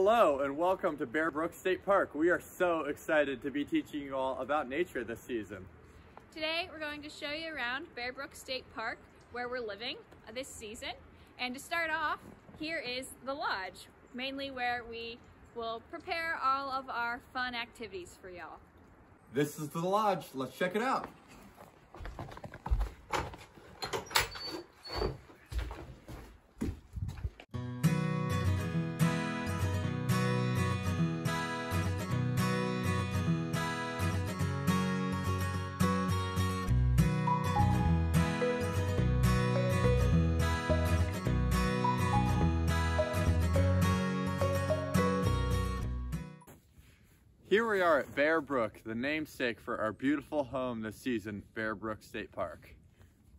Hello and welcome to Bear Brook State Park. We are so excited to be teaching you all about nature this season. Today we're going to show you around Bear Brook State Park where we're living uh, this season. And to start off, here is the lodge, mainly where we will prepare all of our fun activities for y'all. This is the lodge. Let's check it out. Here we are at Bear Brook, the namesake for our beautiful home this season, Bear Brook State Park.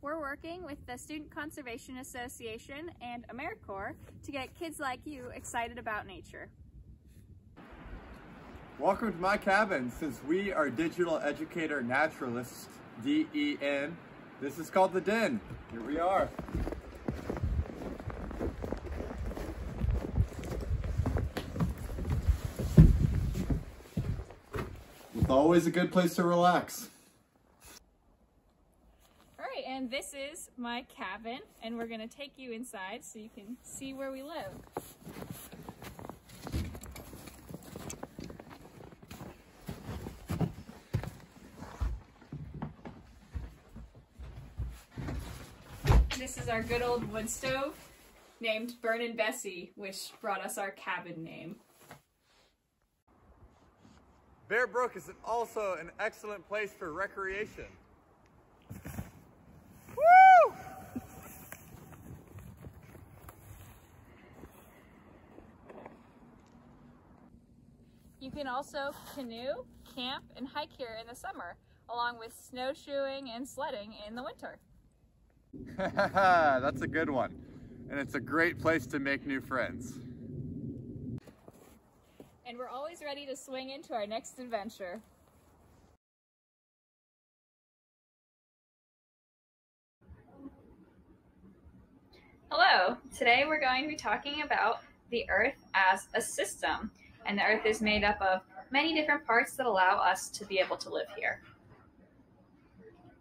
We're working with the Student Conservation Association and AmeriCorps to get kids like you excited about nature. Welcome to my cabin. Since we are digital educator naturalists, D-E-N, this is called the Den. Here we are. It's always a good place to relax. All right, and this is my cabin, and we're gonna take you inside so you can see where we live. This is our good old wood stove named Burnin' Bessie, which brought us our cabin name. Bear Brook is also an excellent place for recreation. Woo! You can also canoe, camp, and hike here in the summer, along with snowshoeing and sledding in the winter. That's a good one. And it's a great place to make new friends. And we're always ready to swing into our next adventure. Hello, today we're going to be talking about the Earth as a system. And the Earth is made up of many different parts that allow us to be able to live here.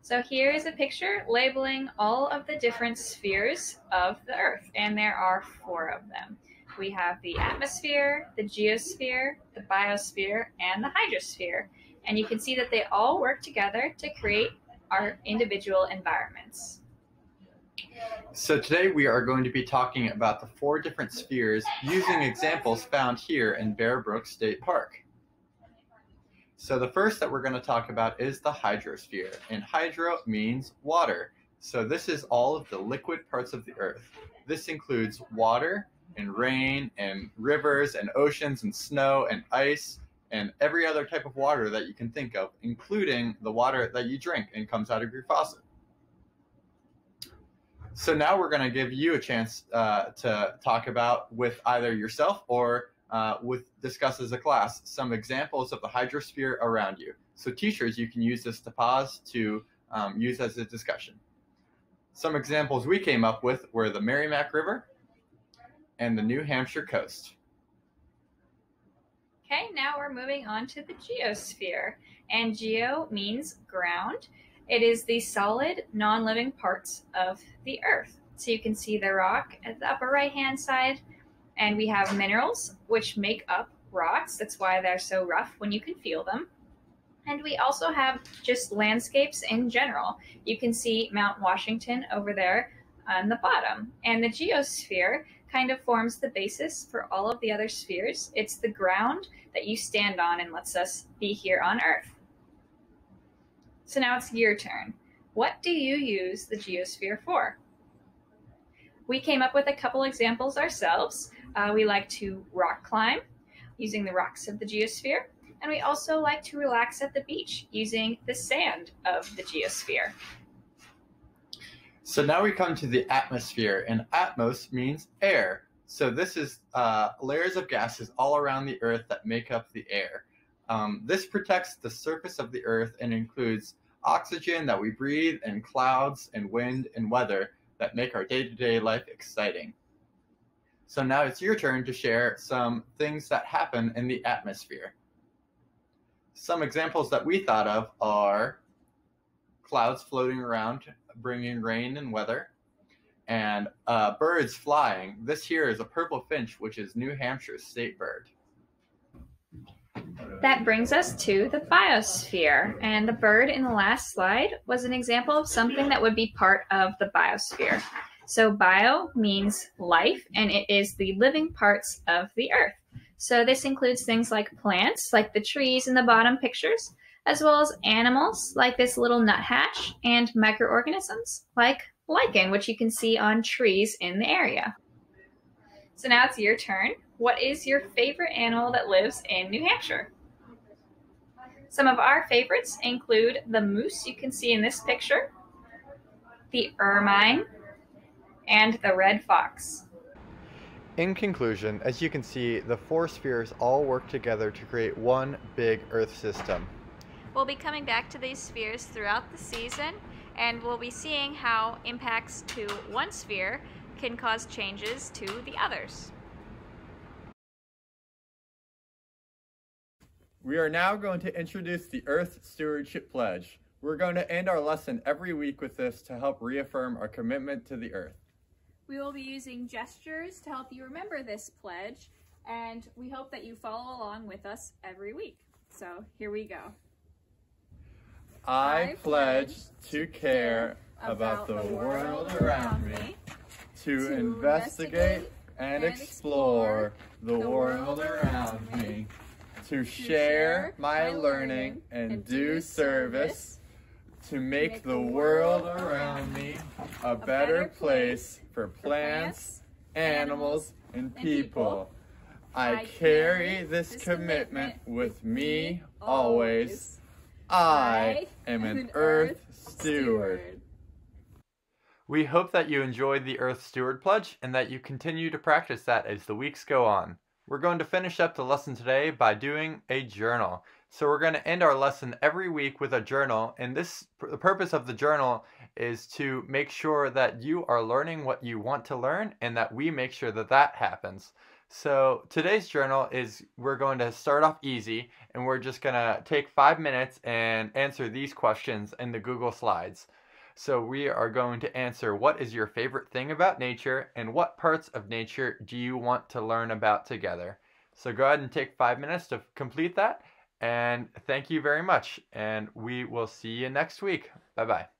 So here is a picture labeling all of the different spheres of the Earth, and there are four of them. We have the atmosphere, the geosphere, the biosphere, and the hydrosphere. And you can see that they all work together to create our individual environments. So today we are going to be talking about the four different spheres using examples found here in Bear Brook State Park. So the first that we're going to talk about is the hydrosphere, and hydro means water. So this is all of the liquid parts of the earth. This includes water and rain and rivers and oceans and snow and ice and every other type of water that you can think of, including the water that you drink and comes out of your faucet. So now we're going to give you a chance uh, to talk about with either yourself or uh, with discuss as a class some examples of the hydrosphere around you. So teachers, you can use this to pause to um, use as a discussion. Some examples we came up with were the Merrimack River and the New Hampshire coast. Okay, now we're moving on to the geosphere. And geo means ground. It is the solid, non living parts of the earth. So you can see the rock at the upper right hand side, and we have minerals, which make up rocks. That's why they're so rough when you can feel them. And we also have just landscapes in general. You can see Mount Washington over there on the bottom. And the geosphere kind of forms the basis for all of the other spheres. It's the ground that you stand on and lets us be here on Earth. So now it's your turn. What do you use the geosphere for? We came up with a couple examples ourselves. Uh, we like to rock climb using the rocks of the geosphere, and we also like to relax at the beach using the sand of the geosphere. So now we come to the atmosphere, and atmos means air. So this is uh, layers of gases all around the Earth that make up the air. Um, this protects the surface of the Earth and includes oxygen that we breathe and clouds and wind and weather that make our day-to-day life exciting. So now it's your turn to share some things that happen in the atmosphere. Some examples that we thought of are clouds floating around, bringing rain and weather, and uh, birds flying. This here is a purple finch, which is New Hampshire's state bird. That brings us to the biosphere. And the bird in the last slide was an example of something that would be part of the biosphere. So, bio means life, and it is the living parts of the earth. So, this includes things like plants, like the trees in the bottom pictures, as well as animals, like this little nuthatch, and microorganisms, like lichen, which you can see on trees in the area. So, now it's your turn. What is your favorite animal that lives in New Hampshire? Some of our favorites include the moose you can see in this picture, the ermine, and the red fox. In conclusion, as you can see, the four spheres all work together to create one big Earth system. We'll be coming back to these spheres throughout the season, and we'll be seeing how impacts to one sphere can cause changes to the others. We are now going to introduce the Earth Stewardship Pledge. We're going to end our lesson every week with this to help reaffirm our commitment to the Earth. We will be using gestures to help you remember this pledge, and we hope that you follow along with us every week. So here we go. I pledge to care about the world around me, to investigate and explore the world around me, to share my learning and do service, to make the world around me a better place for plants, animals, and people. I carry this commitment with me always. I am an Earth Steward. We hope that you enjoyed the Earth Steward Pledge and that you continue to practice that as the weeks go on. We're going to finish up the lesson today by doing a journal. So we're going to end our lesson every week with a journal, and this the purpose of the journal is to make sure that you are learning what you want to learn and that we make sure that that happens. So today's journal is we're going to start off easy and we're just going to take 5 minutes and answer these questions in the Google Slides. So we are going to answer what is your favorite thing about nature and what parts of nature do you want to learn about together. So go ahead and take 5 minutes to complete that and thank you very much. And we will see you next week. Bye bye.